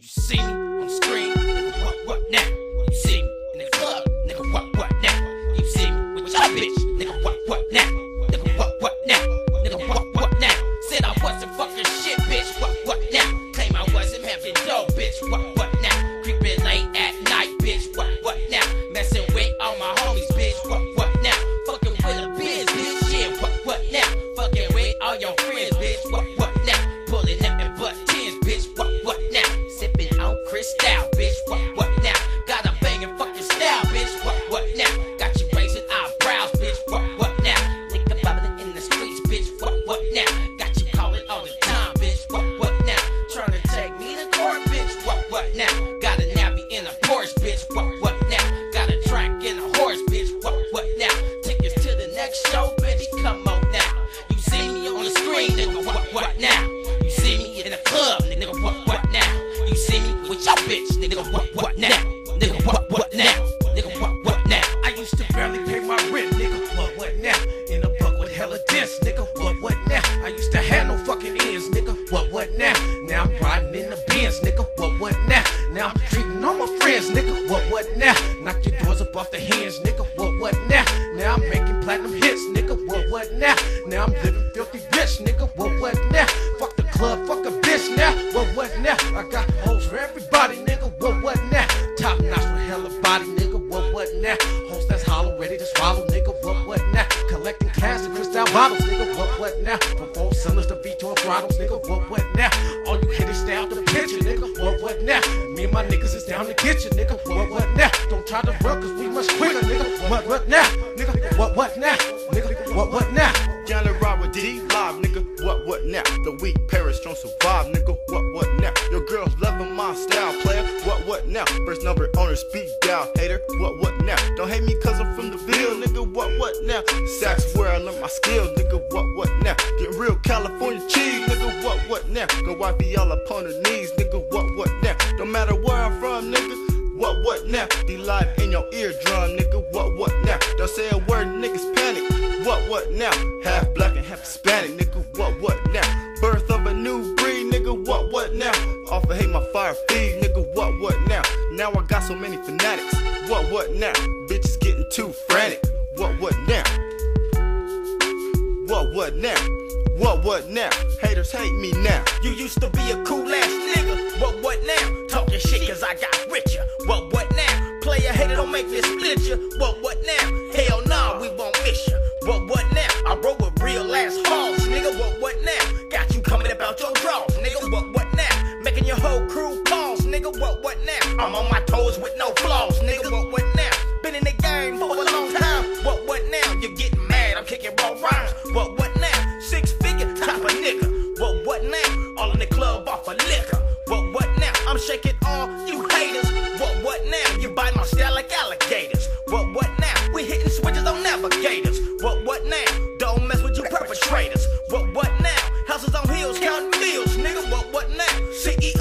You see me on the screen, nigga, what, what now? You see me in the club, nigga, what, what now? You see me with your bitch, nigga, what, what now? Nigga, what, what now? Nigga, what, what now? Said I wasn't fucking shit, bitch, what, what now? Claim I wasn't having dough, bitch, what, what now? On Cristal, bitch, what, what nigga, what, what now? Nigga, what, what now? Nigga, what, what now? I used to barely pay my rent, nigga. What, what now? In a buck with hella dents, nigga. What, what now? I used to have no fucking ends, nigga. What, what now? Now I'm riding in the Benz, nigga. What, what now? Now I'm treating all my friends, nigga. What, what now? Knock your doors up off the hands, nigga. What, now? Hoes that's hollow, ready to swallow, nigga. What, what now? Collecting cash and crystal bottles, nigga. What, what now? From four cylinders to V12 throttles, nigga. What, what now? All you hit is stay out the picture, nigga. What, what now? Me and my niggas is down get you, nigga. What, what now? Don't try to run, cause we much quicker, nigga. What, what now? Nigga, what, what now? Nigga, what, what now? What, now? The weak Paris don't survive, nigga. What, what now? Your girls loving my style, player. What, what now? First number owner, speak down, hater. What, what now? Don't hate me cause I'm from the Ville, nigga. What, what now? Sac's where I learned my skills, nigga. What, what now? Get real California cheese, nigga. What, what now? Go wifey all up on her knees, nigga. What, what now? Don't matter where I'm from, nigga. What, what now? Be live in your eardrum, nigga. What, what now? Don't say a word, niggas panic. What, what now? Half black and half Hispanic, nigga. What, what now? Now I got so many fanatics. What, what now? Bitches getting too frantic. What, what now? What, what now? What, what now? Haters hate me now. You used to be a cool ass nigga. What, what now? Talking shit cause I got richer. with no flaws, nigga. What what now? Been in the game for a long time. What what now? You getting mad? I'm kicking raw rhymes. What what now? Six figure type of nigga. What what now? All in the club off a of liquor. What what now? I'm shaking all you haters. What what now? You bite my style like alligators. What what now? We hitting switches on navigators. What what now? Don't mess with you perpetrators. What what now? Houses on hills counting bills, nigga. What what now? CEO.